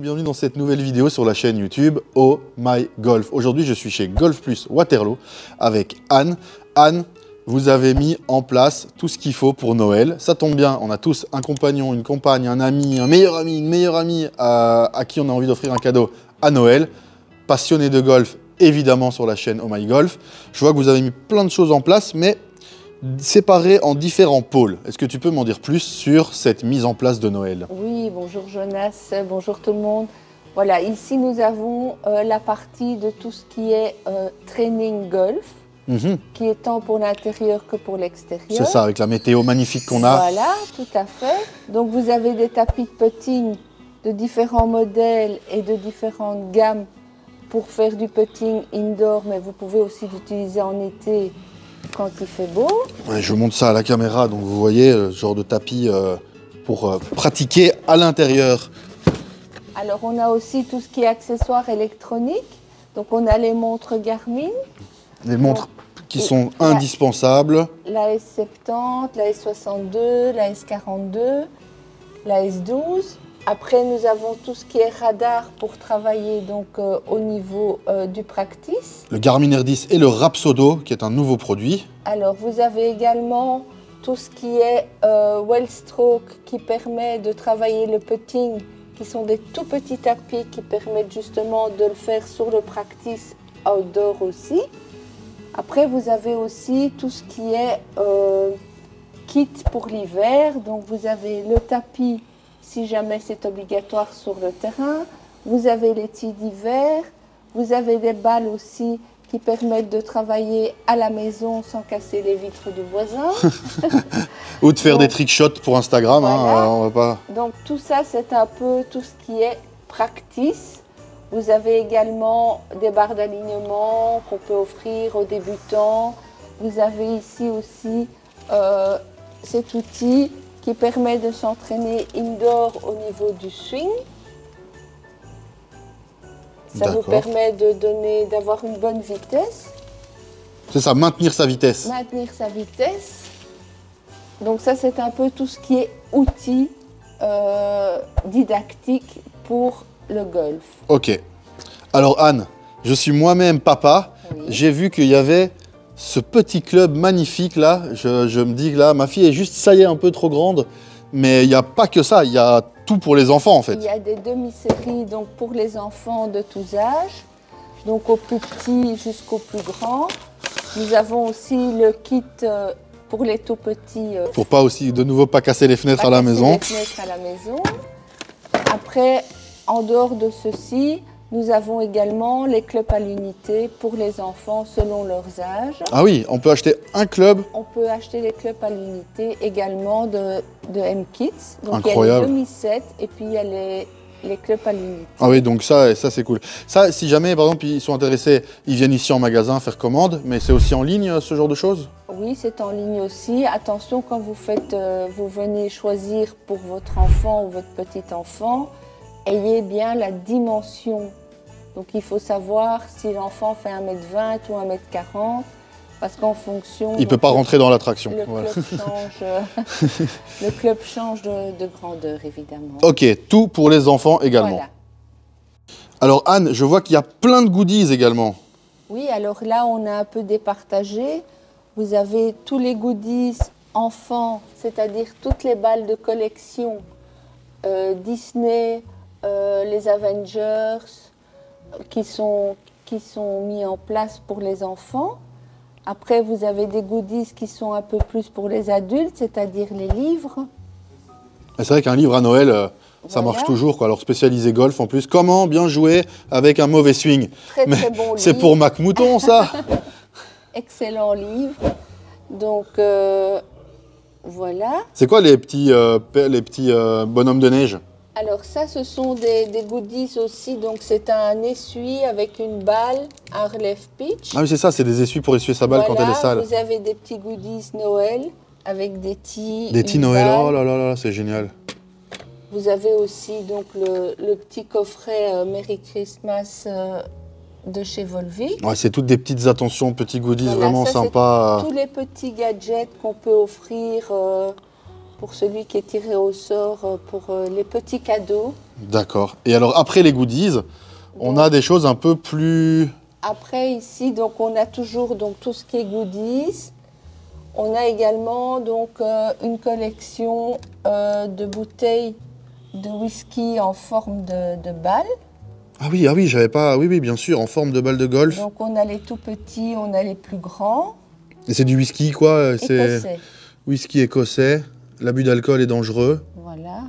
bienvenue dans cette nouvelle vidéo sur la chaîne YouTube Oh My Golf. Aujourd'hui, je suis chez Golf Plus Waterloo avec Anne. Anne, vous avez mis en place tout ce qu'il faut pour Noël. Ça tombe bien, on a tous un compagnon, une compagne, un ami, un meilleur ami, une meilleure amie à, à qui on a envie d'offrir un cadeau à Noël. Passionné de golf, évidemment sur la chaîne Oh My Golf. Je vois que vous avez mis plein de choses en place, mais séparées en différents pôles. Est-ce que tu peux m'en dire plus sur cette mise en place de Noël? Oui, bonjour Jonas, bonjour tout le monde. Voilà, ici nous avons euh, la partie de tout ce qui est euh, training golf, Mhm. qui est tant pour l'intérieur que pour l'extérieur. C'est ça, avec la météo magnifique qu'on a. Voilà, tout à fait. Donc vous avez des tapis de putting de différents modèles et de différentes gammes pour faire du putting indoor, mais vous pouvez aussi l'utiliser en été quand il fait beau. Ouais, je monte ça à la caméra, donc vous voyez euh, ce genre de tapis euh, pour euh, pratiquer à l'intérieur. Alors on a aussi tout ce qui est accessoires électroniques. Donc on a les montres Garmin, Des montres qui sont la- indispensables. la S70, la S62, la S42, la S12. Après, nous avons tout ce qui est radar pour travailler donc euh, au niveau euh, du practice. Le Garmin R10 et le Rapsodo, qui est un nouveau produit. Alors, vous avez également tout ce qui est euh, well stroke qui permet de travailler le putting, qui sont des tout petits tapis qui permettent justement de le faire sur le practice outdoor aussi. Après, vous avez aussi tout ce qui est euh, kit pour l'hiver. Donc, vous avez le tapis si jamais c'est obligatoire sur le terrain. Vous avez les tis d'hiver. Vous avez des balles aussi qui permettent de travailler à la maison sans casser les vitres du voisin. Ou de faire des trick shots pour Instagram. hein, Voilà. on va pas... Donc tout ça, c'est un peu tout ce qui est practice. Vous avez également des barres d'alignement qu'on peut offrir aux débutants. Vous avez ici aussi euh, cet outil qui permet de s'entraîner indoor au niveau du swing. Ça vous permet de donner, d'avoir une bonne vitesse. C'est ça, maintenir sa vitesse. maintenir sa vitesse. Donc ça, c'est un peu tout ce qui est outils euh, didactiques pour le golf. Ok. Alors Anne, je suis moi-même papa. Oui. J'ai vu qu'il y avait ce petit club magnifique là. Je, je me dis que là, ma fille est juste, ça y est, un peu trop grande. Mais il n'y a pas que ça, il y a tout pour les enfants en fait. Il y a des demi-séries donc pour les enfants de tous âges, donc au plus petit jusqu'au plus grand. Nous avons aussi le kit euh, pour les tout petits. euh, Pour pas aussi, de nouveau, pas casser les fenêtres pas à la maison. les fenêtres à la maison. Après, en dehors de ceci, nous avons également les clubs à l'unité pour les enfants selon leurs âges. Ah oui, on peut acheter un club. On peut acheter les clubs à l'unité également de, de M-Kits. Donc Incroyable. il y a les demi-sets et puis il y a les, les clubs à l'unité. Ah oui, donc ça, ça c'est cool. Ça, si jamais, par exemple, ils sont intéressés, ils viennent ici en magasin faire commande, mais c'est aussi en ligne, ce genre de choses? Oui, c'est en ligne aussi. Attention, quand vous faites, euh, vous venez choisir pour votre enfant ou votre petit enfant, ayez bien la dimension. Donc il faut savoir si l'enfant fait 1m20 ou 1m40, parce qu'en fonction... Il peut donc, pas rentrer dans l'attraction. Le Voilà. club change, le club change de, de grandeur, évidemment. Ok, tout pour les enfants également. Voilà. Alors Anne, je vois qu'il y a plein de goodies également. Oui, alors là, on a un peu départagé. Vous avez tous les goodies enfants, c'est-à-dire toutes les balles de collection euh, Disney, euh, les Avengers, qui sont, qui sont mis en place pour les enfants. Après, vous avez des goodies qui sont un peu plus pour les adultes, c'est-à-dire les livres. Et C'est vrai qu'un livre à Noël, euh, ça Voilà. marche toujours. Quoi. Alors spécialisé golf en plus. Comment bien jouer avec un mauvais swing? Très très bon C'est pour Mac Mouton ça Excellent livre. Donc, euh, voilà. C'est quoi les petits, euh, les petits bonhommes de neige? Alors ça, ce sont des, des goodies aussi. Donc c'est un essuie avec une balle, un relève pitch. Ah oui, c'est ça, c'est des essuies pour essuyer sa balle quand elle est sale. Vous avez des petits goodies Noël avec des tis. Des petits Noël, balle. oh là là là, c'est génial. Vous avez aussi donc le, le petit coffret euh, Merry Christmas euh, de chez Volvic. Ouais, c'est toutes des petites attentions, petits goodies Voilà, vraiment ça, sympas. Tous les petits gadgets qu'on peut offrir euh, pour celui qui est tiré au sort euh, pour euh, les petits cadeaux. D'accord. Et alors, après les goodies, on a des choses un peu plus. Après ici, donc on a toujours donc tout ce qui est goodies. On a également donc euh, une collection euh, de bouteilles de whisky en forme de, de balle. Ah oui, ah oui, j'avais pas. Oui, oui, bien sûr, en forme de balle de golf. Donc on a les tout petits, on a les plus grands. Et c'est du whisky, quoi. C'est whisky écossais. L'abus d'alcool est dangereux. Voilà.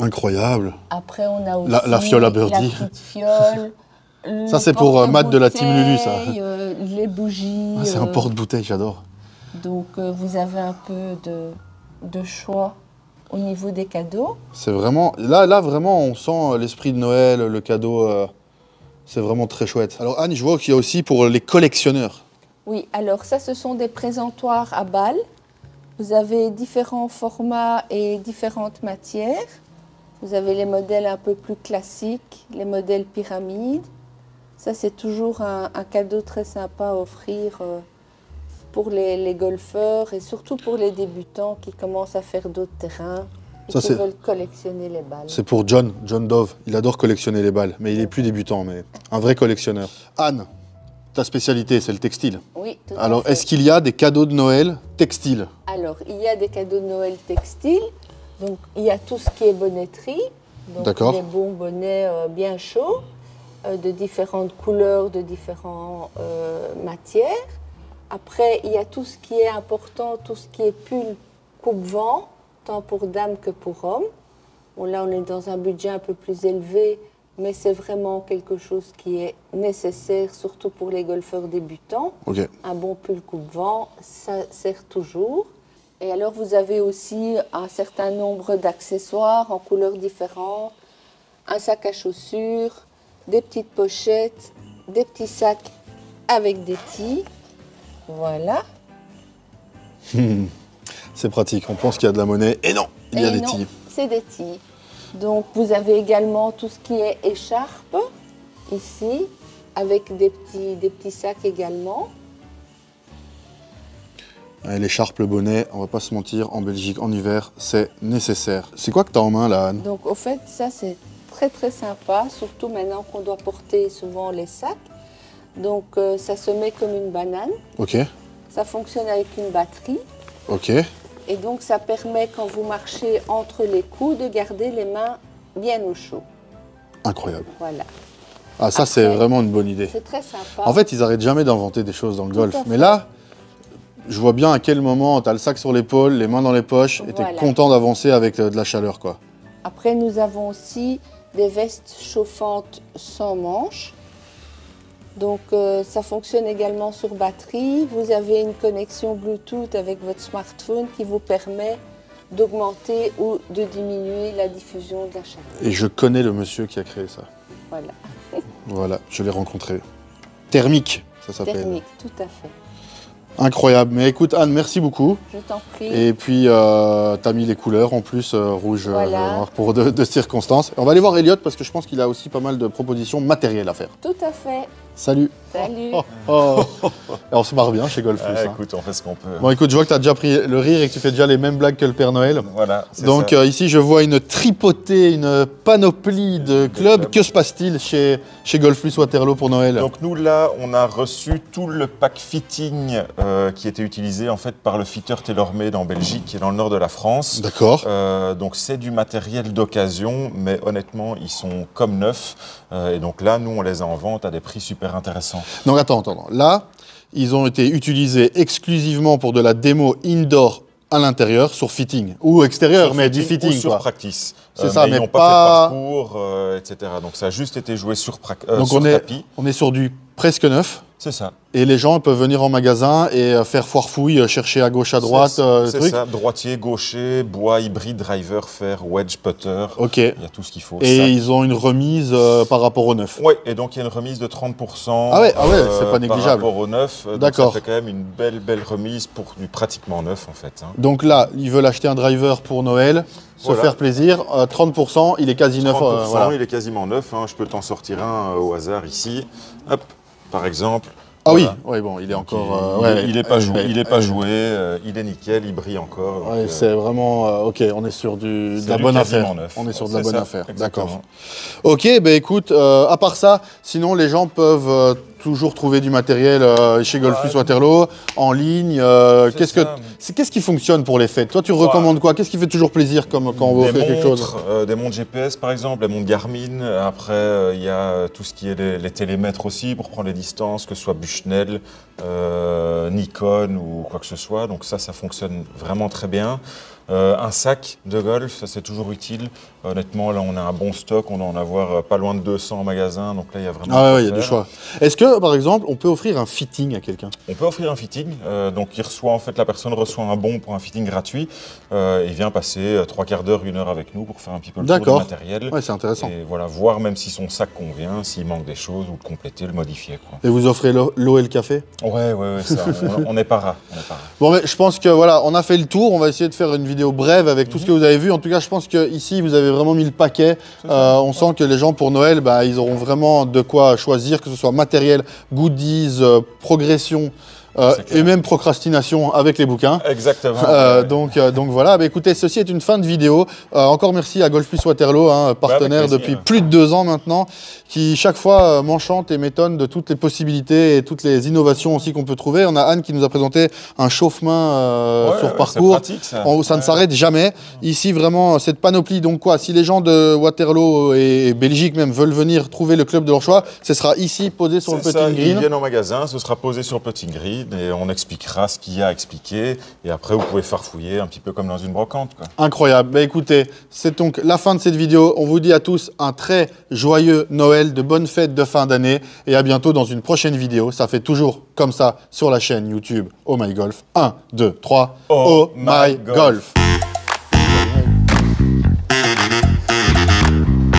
Incroyable. Après on a aussi La- la fiole à birdie. La petite fiole. Ça, c'est pour, euh, Matt de la team Lulu, ça. euh, les bougies. Ah, c'est un euh, porte-bouteille, j'adore. Donc euh, vous avez un peu de, de choix au niveau des cadeaux. C'est vraiment. Là, là, vraiment, on sent l'esprit de Noël, le cadeau. C'est vraiment très chouette. Alors, Anne, je vois qu'il y a aussi pour les collectionneurs. Oui, alors ça, ce sont des présentoirs à balles. Vous avez différents formats et différentes matières. Vous avez les modèles un peu plus classiques, les modèles pyramides. Ça, c'est toujours un, un cadeau très sympa à offrir euh, pour les, les golfeurs et surtout pour les débutants qui commencent à faire d'autres terrains et Ça, qui c'est- veulent collectionner les balles. C'est pour John, John Dove. Il adore collectionner les balles, mais il est plus débutant, mais un vrai collectionneur. Anne, ta spécialité, c'est le textile. Oui, tout à Alors, est-ce qu'il y a des cadeaux de Noël textiles? Alors, il y a des cadeaux de Noël textiles. Donc, il y a tout ce qui est bonnetterie. D'accord. Des bons bonnets euh, bien chauds, euh, de différentes couleurs, de différentes euh, matières. Après, il y a tout ce qui est important, tout ce qui est pull coupe-vent, tant pour dames que pour hommes. Bon, là, on est dans un budget un peu plus élevé, mais c'est vraiment quelque chose qui est nécessaire, surtout pour les golfeurs débutants un bon pull coupe-vent, ça sert toujours. Et alors, vous avez aussi un certain nombre d'accessoires en couleurs différentes, un sac à chaussures, des petites pochettes, des petits sacs avec des tis. Voilà. C'est pratique. On pense qu'il y a de la monnaie. Et non, il y a Et des non, tis. C'est des tis. Donc, vous avez également tout ce qui est écharpe, ici, avec des petits, des petits sacs également. Ouais, L'écharpe, le bonnet, on va pas se mentir, en Belgique, en hiver, c'est nécessaire. C'est quoi que tu as en main là, Anne? Donc au fait, ça c'est très très sympa, surtout maintenant qu'on doit porter souvent les sacs. Donc euh, ça se met comme une banane, Ok, ça fonctionne avec une batterie ok. et donc ça permet quand vous marchez entre les coups de garder les mains bien au chaud. Incroyable. Voilà, Ah, ça, c'est vraiment une bonne idée. c'est très sympa. En fait, ils arrêtent jamais d'inventer des choses dans le Tout golf. Mais là, je vois bien à quel moment tu as le sac sur l'épaule, les mains dans les poches, et tu es Voilà. content d'avancer avec euh, de la chaleur, quoi. Après nous avons aussi des vestes chauffantes sans manches. Donc euh, ça fonctionne également sur batterie. Vous avez une connexion Bluetooth avec votre smartphone qui vous permet d'augmenter ou de diminuer la diffusion de la chaleur. Et je connais le monsieur qui a créé ça. Voilà, Voilà, je l'ai rencontré. Thermique, ça s'appelle. thermique, tout à fait. Incroyable. Mais écoute, Anne, merci beaucoup. Je t'en prie. Et puis, euh, t'as mis les couleurs en plus, euh, rouge, euh, noir, pour de, de circonstances. On va aller voir Elliot parce que je pense qu'il a aussi pas mal de propositions matérielles à faire. Tout à fait. Salut. Salut. Oh, oh. Et on se marre bien chez Golf Plus, Ah, hein. écoute, on fait ce qu'on peut. Bon, écoute, je vois que tu as déjà pris le rire et que tu fais déjà les mêmes blagues que le Père Noël. Voilà. Donc ça. euh, ici, je vois une tripotée, une panoplie de clubs. clubs. Que se passe-t-il chez, chez Golf Plus Waterloo pour Noël? Donc nous là, on a reçu tout le pack fitting euh, qui était utilisé en fait par le fitter TaylorMade en Belgique et dans le nord de la France. D'accord. Euh, donc c'est du matériel d'occasion, mais honnêtement, ils sont comme neufs. Euh, et donc là, nous, on les a en vente à des prix super intéressants. Donc attends, attends. Là, ils ont été utilisés exclusivement pour de la démo indoor à l'intérieur sur fitting ou extérieur, Sur mais du ou fitting sur quoi. practice. C'est ça, ils mais n'ont pas- pas fait de parcours, euh, etc. Donc ça a juste été joué sur, euh, Donc sur on est, tapis. on est sur du presque neuf. C'est ça. Et les gens peuvent venir en magasin et euh, faire foire fouille, euh, chercher à gauche, à droite, C'est- euh, C'est ça, droitier, gaucher, bois, hybride, driver, fer, wedge, putter. Ok. Il y a tout ce qu'il faut. Et ils ont une remise euh, par rapport au neuf. Oui, et donc il y a une remise de 30%. Ah ouais, ah ouais, c'est pas négligeable. Par rapport au neuf. Donc D'accord. Ça fait quand même une belle, belle remise pour du pratiquement neuf en fait. hein. Donc là, ils veulent acheter un driver pour Noël, se faire plaisir. euh, 30%, il est quasi neuf. 30%, euh, voilà. il est quasiment neuf. hein. Je peux t'en sortir un euh, au hasard ici. Hop, par exemple. Ah oui, Voilà. ouais, bon, il est encore. il, euh, il est- ouais, il est pas ouais, il est pas joué, euh, il est nickel, il brille encore. euh, c'est vraiment. euh, ok, on est sur du, de la bonne affaire. neuf. On est sur de la bonne ça, affaire. D'accord. Ok, ben écoute, à part ça, sinon les gens peuvent toujours trouver du matériel euh, chez Golf Plus Ouais. Waterloo, en ligne. euh, C'est Qu'est-ce que ça. c'est qu'est-ce qui fonctionne pour les fêtes? Toi, tu recommandes quoi? Qu'est-ce qui fait toujours plaisir comme quand on veut des offrir quelque chose? montres, euh, des montres GPS par exemple, des montres Garmin. Après, euh, il y a euh, tout ce qui est les, les télémètres aussi pour prendre les distances, que ce soit Bushnell, euh, Nikon ou quoi que ce soit. Donc ça, ça fonctionne vraiment très bien. Euh, un sac de golf, ça c'est toujours utile. Honnêtement, là on a un bon stock, on doit en avoir euh, pas loin de 200 en magasin, donc là il y a vraiment. Ah ouais, il y a du choix. Est-ce que, par exemple, on peut offrir un fitting à quelqu'un? On peut offrir un fitting, euh, donc il reçoit en fait la personne reçoit un bon pour un fitting gratuit euh, et vient passer trois quarts d'heure, une heure avec nous pour faire un petit peu le tour du matériel. Ouais, c'est intéressant. Et voilà, voir même si son sac convient, s'il manque des choses, ou le compléter, le modifier. Quoi. Et vous offrez l'eau et le café? Ouais, ouais, ouais, ça, on- on n'est pas rare. on n'est pas rare. Bon, mais je pense que voilà, on a fait le tour. On va essayer de faire une vidéo brève avec tout ce que vous avez vu. En tout cas, je pense que ici, vous avez vraiment mis le paquet. Euh, on sent que les gens pour Noël, bah, ils auront vraiment de quoi choisir, que ce soit matériel, goodies, euh, progression euh, et même procrastination avec les bouquins. Exactement. Euh, ouais. donc, euh, donc voilà, Bah, écoutez, ceci est une fin de vidéo. Euh, encore merci à Golf Plus Waterloo, hein, partenaire depuis plus de deux ans maintenant, qui chaque fois euh, m'enchante et m'étonne de toutes les possibilités et toutes les innovations aussi qu'on peut trouver. On a Anne qui nous a présenté un chauffe-main euh, Ouais, sur ouais, parcours. c'est pratique, ça. On- ça ne Ouais. s'arrête jamais. Ici, vraiment, cette panoplie. Donc, quoi, si les gens de Waterloo et Belgique même veulent venir trouver le club de leur choix, ce sera ici, posé sur le C'est petit ça, ils green. viennent au magasin, ce sera posé sur Putting Green et on expliquera ce qu'il y a à expliquer. Et après, vous pouvez farfouiller un petit peu comme dans une brocante. Quoi. Incroyable. Bah écoutez, c'est donc la fin de cette vidéo. On vous dit à tous un très joyeux Noël, de bonnes fêtes de fin d'année et à bientôt dans une prochaine vidéo. Ça fait toujours comme ça sur la chaîne YouTube Oh My Golf. 1, 2, 3. Oh Oh My My Golf. Golf.